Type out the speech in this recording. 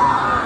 Ah!